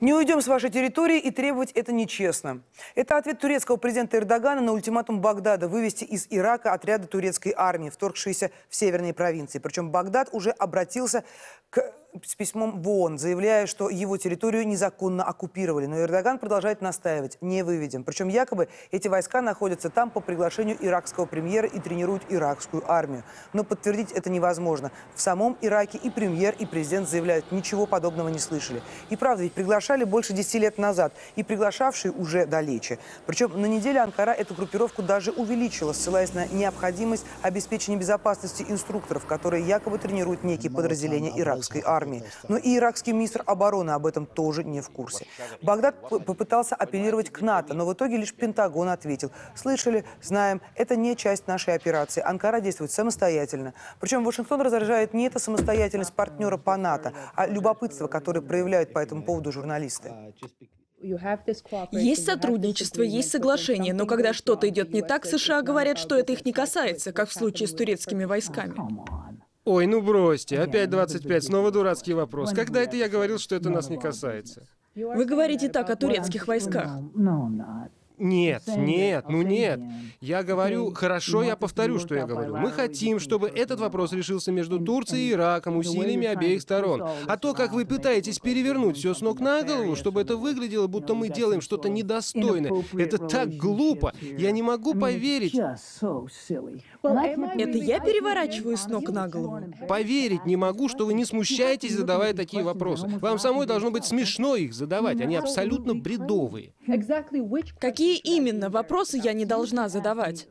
Не уйдем с вашей территории и требовать это нечестно. Это ответ турецкого президента Эрдогана на ультиматум Багдада вывести из Ирака отряды турецкой армии, вторгшиеся в северные провинции. Причем Багдад уже обратился к, с письмом в ООН, заявляя, что его территорию незаконно оккупировали. Но Эрдоган продолжает настаивать – не выведем. Причем якобы эти войска находятся там по приглашению иракского премьера и тренируют иракскую армию. Но подтвердить это невозможно. В самом Ираке и премьер, и президент заявляют, ничего подобного не слышали. И правда, ведь приглашали больше 10 лет назад, и приглашавшие уже далече. Причем на неделе Анкара эту группировку даже увеличила, ссылаясь на необходимость обеспечения безопасности инструкторов, которые якобы тренируют некие подразделения иракской армии. Но и иракский министр обороны об этом тоже не в курсе. Багдад попытался апеллировать к НАТО, но в итоге лишь Пентагон ответил. Слышали, знаем, это не часть нашей операции. Анкара действует самостоятельно. Причем Вашингтон разоряжает не это самостоятельность партнера по НАТО, а любопытство, которое проявляют по этому поводу журналисты. Есть сотрудничество, есть соглашение, но когда что-то идет не так, США говорят, что это их не касается, как в случае с турецкими войсками. Ой, ну бросьте, опять 25, снова дурацкий вопрос. Когда это я говорил, что это нас не касается? Вы говорите так о турецких войсках. Нет, нет, ну нет. Я говорю, хорошо, я повторю, что я говорю. Мы хотим, чтобы этот вопрос решился между Турцией и Ираком усилиями обеих сторон. А то, как вы пытаетесь перевернуть все с ног на голову, чтобы это выглядело, будто мы делаем что-то недостойное, это так глупо. Я не могу поверить. Это я переворачиваю с ног на голову? Поверить не могу, что вы не смущаетесь, задавая такие вопросы. Вам самой должно быть смешно их задавать, они абсолютно бредовые. Какие именно вопросы я не должна задавать?